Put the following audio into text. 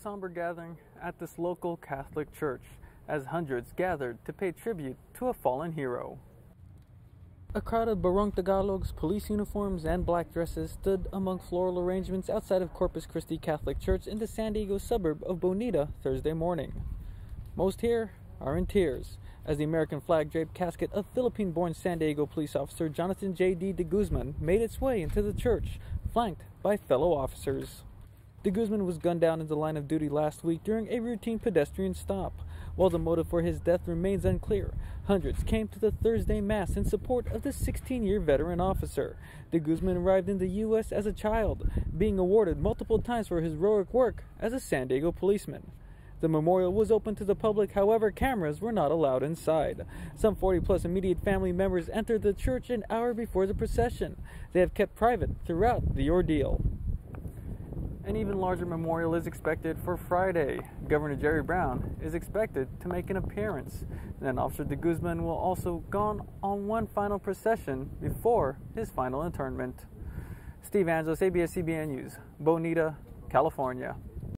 somber gathering at this local Catholic church as hundreds gathered to pay tribute to a fallen hero. A crowd of Barong Tagalogs, police uniforms, and black dresses stood among floral arrangements outside of Corpus Christi Catholic Church in the San Diego suburb of Bonita Thursday morning. Most here are in tears as the American flag draped casket of Philippine born San Diego police officer Jonathan J.D. de Guzman made its way into the church, flanked by fellow officers. De Guzman was gunned down in the line of duty last week during a routine pedestrian stop. While the motive for his death remains unclear, hundreds came to the Thursday Mass in support of the 16 year veteran officer. De Guzman arrived in the U.S. as a child, being awarded multiple times for his heroic work as a San Diego policeman. The memorial was open to the public, however, cameras were not allowed inside. Some 40 plus immediate family members entered the church an hour before the procession. They have kept private throughout the ordeal. An even larger memorial is expected for Friday. Governor Jerry Brown is expected to make an appearance. And then Officer de Guzman will also go on one final procession before his final internment. Steve Angeles, ABS CBN News, Bonita, California.